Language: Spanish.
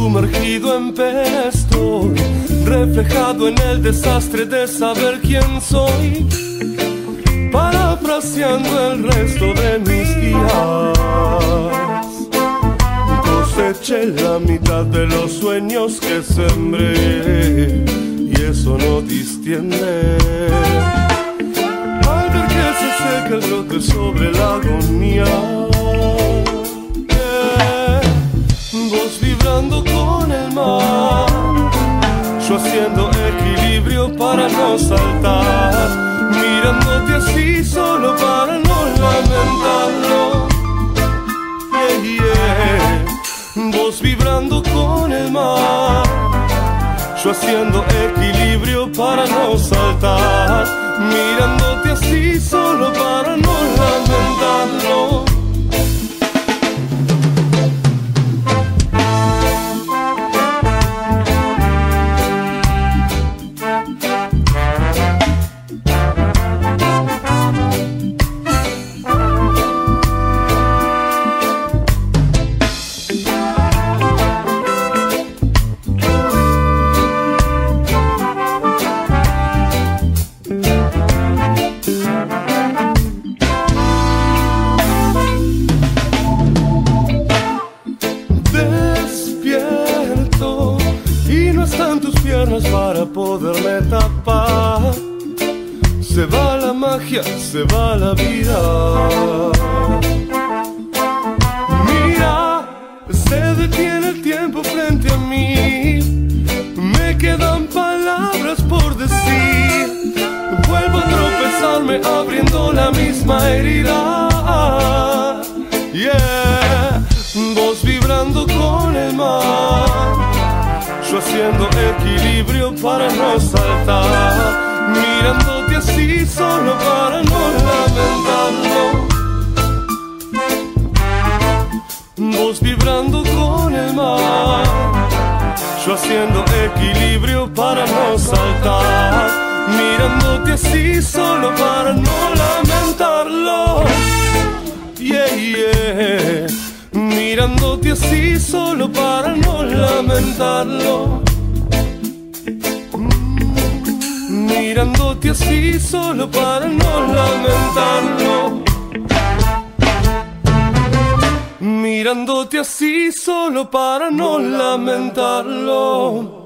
sumergido en pena estoy, reflejado en el desastre de saber quién soy, parafraseando el resto de mis días. Coseché la mitad de los sueños que sembré y eso no distiende. Al ver se seca el brote sobre la Vibrando con el mar, yo haciendo equilibrio para no saltar, mirándote así solo para no lamentarlo. Yeah, yeah. Vos vibrando con el mar, yo haciendo equilibrio para no saltar, mirándote piernas para poderme tapar. Se va la magia, se va la vida. Mira, se detiene el tiempo frente a mí. Me quedan palabras por decir. Vuelvo a tropezarme abriendo la misma herida. Yeah, vos vibrando con el mar. Haciendo equilibrio para no saltar. Mirándote así solo para no lamentarlo. Vos vibrando con el mar. Yo haciendo equilibrio para no saltar. Mirándote así solo para no lamentarlo. Yeah, yeah. Mirándote así solo para Mm, Mirándote así solo para no lamentarlo. Mirándote así solo para no lamentarlo.